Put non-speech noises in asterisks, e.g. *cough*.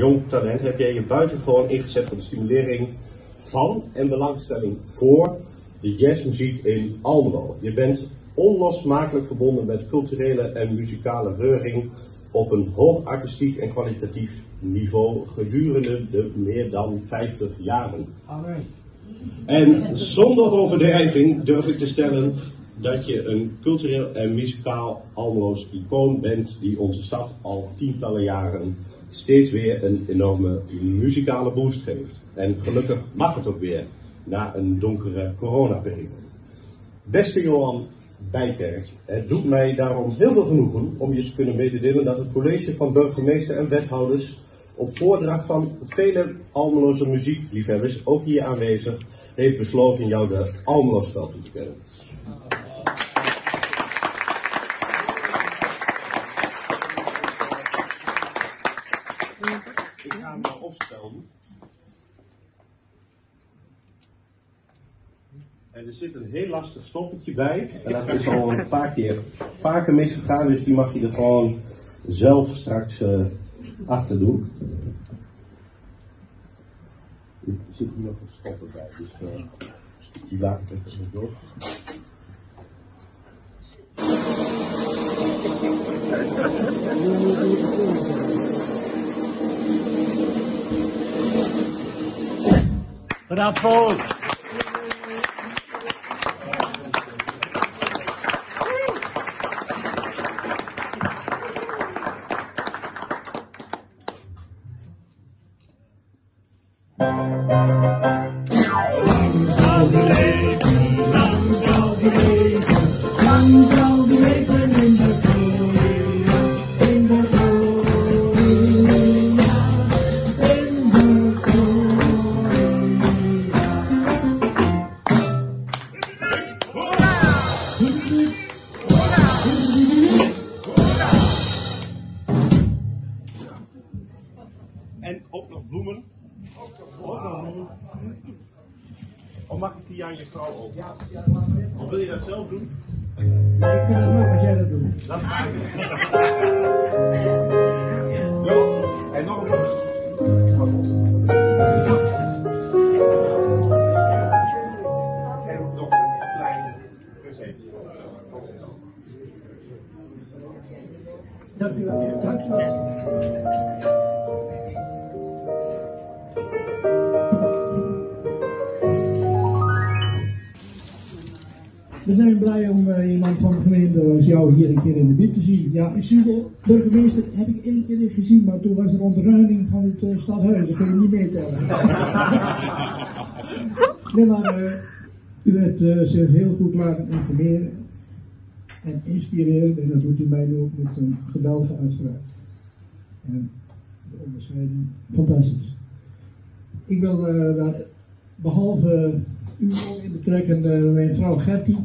jong talent heb jij je buitengewoon ingezet voor de stimulering van en belangstelling voor de jazzmuziek in Almelo. Je bent onlosmakelijk verbonden met culturele en muzikale reuring op een hoog artistiek en kwalitatief niveau gedurende de meer dan 50 jaren. Amen. En zonder overdrijving durf ik te stellen dat je een cultureel en muzikaal Almeloos icoon bent die onze stad al tientallen jaren steeds weer een enorme muzikale boost geeft. En gelukkig mag het ook weer na een donkere coronaperiode. Beste Johan Bijkerk, het doet mij daarom heel veel genoegen om je te kunnen mededelen dat het college van burgemeester en wethouders op voordracht van vele Almeloze muziekliefhebbers, ook hier aanwezig, heeft besloten jou de Almelo-spel toe te kennen. Nou opstellen. En er zit een heel lastig stoppetje bij. En dat is al een paar keer vaker misgegaan, dus die mag je er gewoon zelf straks uh, achter doen. Er zit hier nog een stopper bij, dus uh, die laat ik even door. *laughs* Put up En ook nog bloemen. Ook nog bloemen. Of mag ik die aan je vrouw ook? Of wil je dat zelf doen? Ik vind het leuk als jij dat doet. Dat ga ik. *laughs* Jo, en nog een bloem. En nog een klein presentje. Dank u wel. Dank u wel. We zijn blij om uh, iemand van de gemeente als jou hier een keer in de buurt te zien. Ja, ik zie de burgemeester, heb ik één keer gezien, maar toen was er ontruiming van het uh, stadhuis. Dat kun je niet meetellen. *laughs* nee, maar uh, u hebt zich heel goed laten informeren en inspireren. En dat doet u mij nu ook met een geweldige uitstraling. En de onderscheiding, fantastisch. Ik wil daar behalve u in betrekken, mijn vrouw Gertie